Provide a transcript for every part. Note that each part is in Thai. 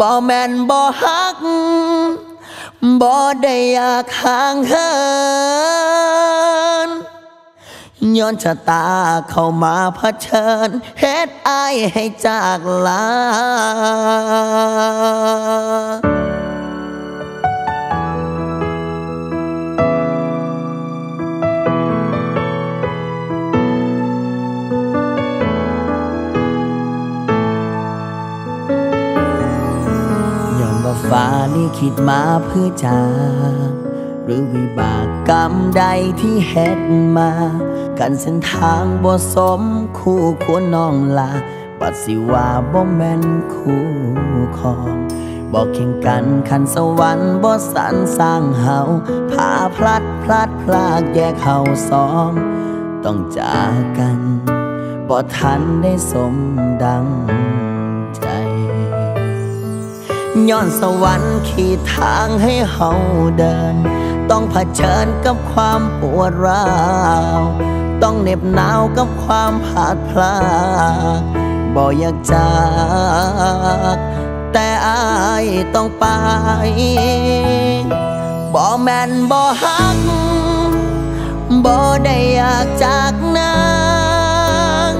บ่แม่นบ่ฮัก บ่ได้อยากห่างเหินย้อนชะตาเข้ามาเผชิญเฮ็ดอายให้จากลา ลิขิตมาเพื่อจากหรือวิบากกรรมใดที่เฮ็ดมา กันเส้นทางบ่สมคู่ควรน้องลาปัดสิว่าบ่แม่นคู่ครองบอกแข่งกันขันสวรรค์บ่สันสร้างเฮาพาพลัดพลัดพลากแยกเฮาสอง ต้องจากกันบ่ทันได้สมดัง ย้อนสวรรค์ขีดทางให้เฮาเดิน ต้องเผชิญกับความปวดร้าว ต้องเหน็บหนาวกับความผาดพลาดบ่อยากจาก แต่อายต้องไป บ่แม่นบ่ฮัก บ่ได้อยากจากนาง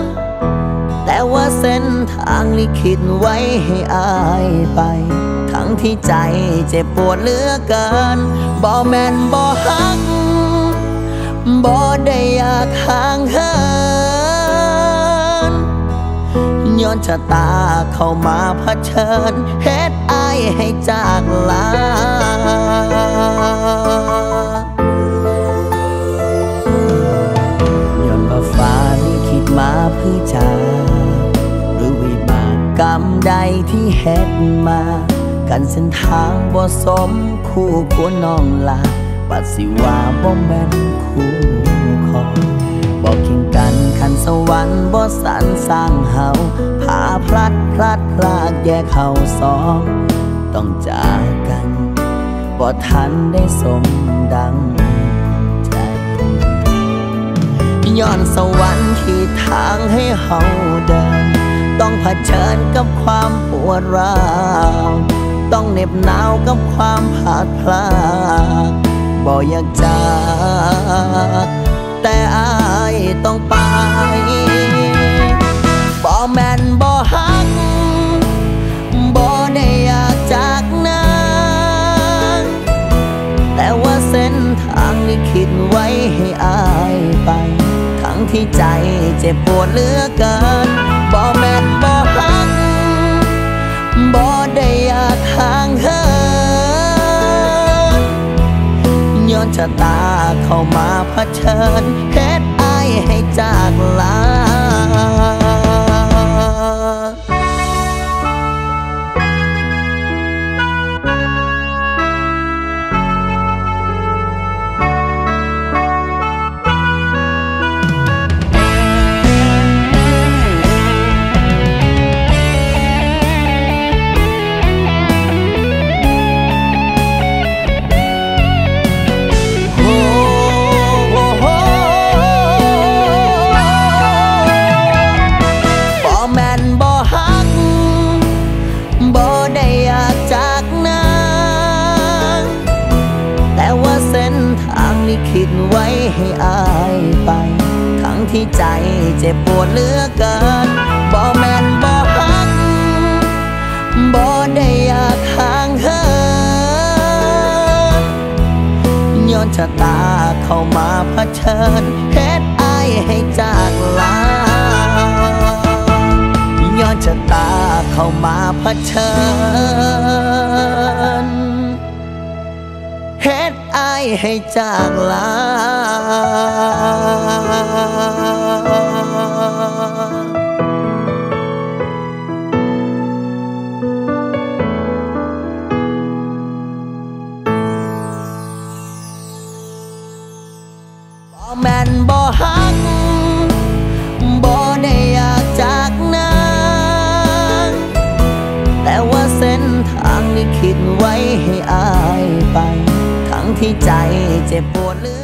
แต่ว่าเส้นทางลิขิตไว้ให้อายไป ที่ใจเจ็บปวดเหลือเกิน บ่แม่นบ่ฮัก บ่ได้อยากห่างเหินย้อนชะตาเข้ามาเผชิญเฮ็ดอายให้จากลาย้อนว่าฟ้าลิขิตมาเพื่อจากหรือวิบากกรรมใดที่เฮ็ดมา กันเส้นทางบ่สมคู่ควรน้องลาปัดสิว่าบ่แม่นคู่ขอบอกแข่งกันขันสวรรค์บ่สันสร้างเฮาพาพลัดพลัดพลากแยกเฮาสองต้องจากกันบ่ทันได้สมดังใจย้อนสวรรค์ที่ทางให้เฮาเดินต้องเผชิญกับความปวดร้าว ต้องเหน็บหนาวกับความผาดพลาดบ่อยากจากแต่อายต้องไปบ่แม่นบ่ฮักบ่ได้อยากจากนางแต่ว่าเส้นทางนี้คิดไว้ให้อายไป ทั้งที่ใจเจ็บปวดเหลือเกินบ่แม่นบ่ ชะตาเข้ามาเผชิญเฮ็ดอให้จากลา คิดไว้ให้อายไป ทั้งที่ใจเจ็บปวดเหลือเกินบ่แม่นบ่ฮักบ่ได้อยากห่างเหินย้อนชะตาเข้ามาเผชิญเฮ็ดอายให้จากลาย้อนชะตาเข้ามาเผชิญ ให้จากลาแม่นบ่ฮักบ่ได้อยากจากนางแต่ว่าเส้นทางนี้คิดไว้ให้อายไป ที่ใจเจ็บปวดเลือ